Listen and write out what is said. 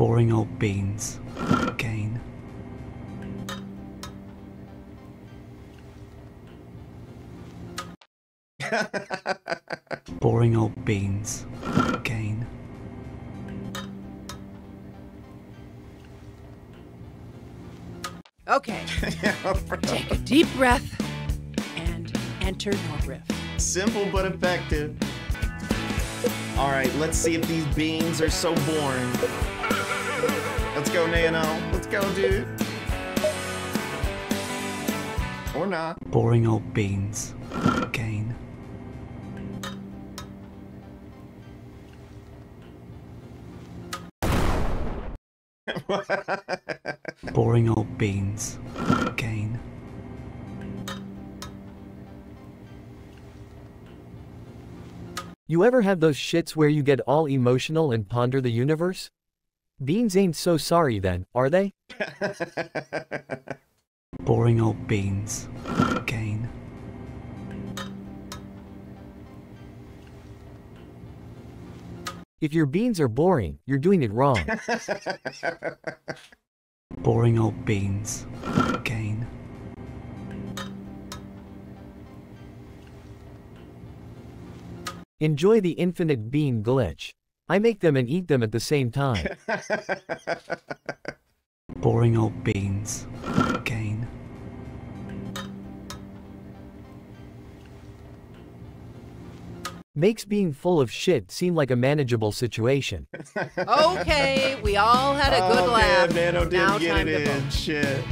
Boring old beans. Gain. Boring old beans. Gain. Okay, take a deep breath and enter your riff. Simple but effective. All right, let's see if these beans are so boring. Let's go, Nano. Let's go, dude. Or not. Boring old beans. Again. Boring old beans. You ever have those shits where you get all emotional and ponder the universe? Beans ain't so sorry then, are they? Boring old beans. Again. If your beans are boring, you're doing it wrong. Boring old beans. Enjoy the infinite bean glitch. I make them and eat them at the same time. Boring old beans. Gain. Makes being full of shit seem like a manageable situation. Okay, we all had a good oh, okay, laugh. Nano did now get time it to in. vote. Shit.